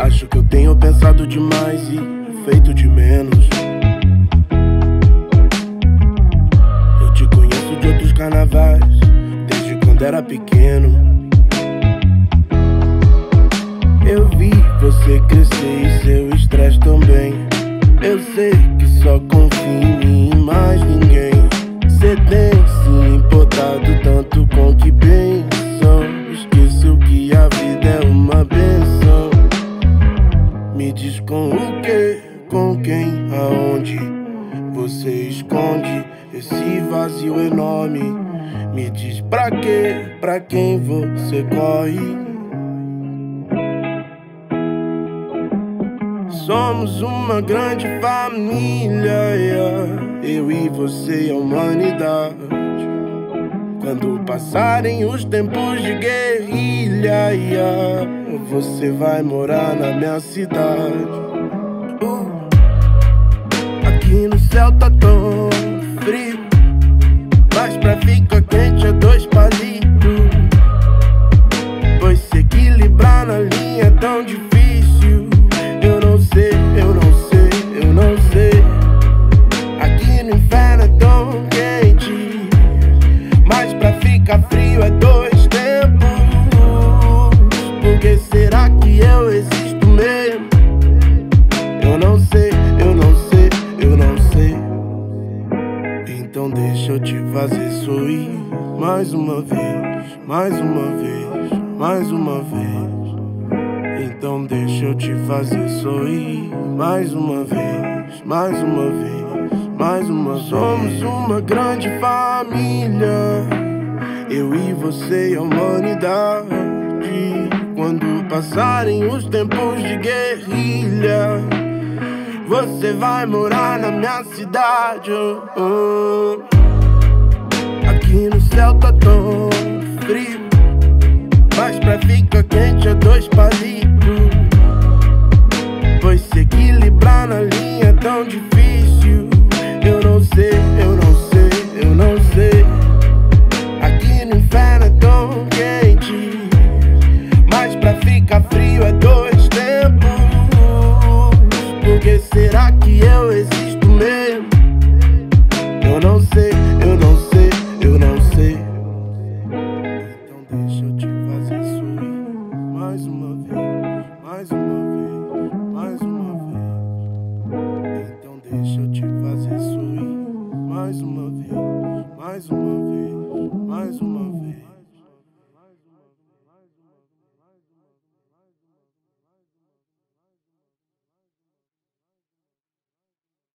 Acho que eu tenho pensado demais e feito de menos. Eu te conheço de outros carnavais, desde quando era pequeno. Você crescer e seu estresse também. Eu sei que só confio em mim e mais ninguém. Cê tem se importado tanto com que pensam. Esqueceu que a vida é uma benção. Me diz com o que, com quem, aonde você esconde esse vazio enorme. Me diz pra quê, pra quem você corre. Somos uma grande família, yeah. eu e você e a humanidade. Quando passarem os tempos de guerrilha, yeah, você vai morar na minha cidade. Uh, aqui no céu tá tão frio, mas pra ficar quente é dois palitos. Ficar frio é dois tempos. Por que será que eu existo mesmo? Eu não sei, eu não sei, eu não sei. Então deixa eu te fazer sorrir mais uma vez, mais uma vez, mais uma vez. Então deixa eu te fazer sorrir mais uma vez, mais uma vez, mais uma. Somos uma grande família, eu e você e a humanidade. Quando passarem os tempos de guerrilha, você vai morar na minha cidade. oh, oh. Aqui no céu tá tão frio, mas pra ficar quente é dois palitos. Que eu existo mesmo? Eu não sei, eu não sei, eu não sei. Então deixa eu te fazer sorrir mais uma vez, mais uma vez, mais uma vez. Então deixa eu te fazer sorrir mais uma vez, mais uma vez, mais uma vez.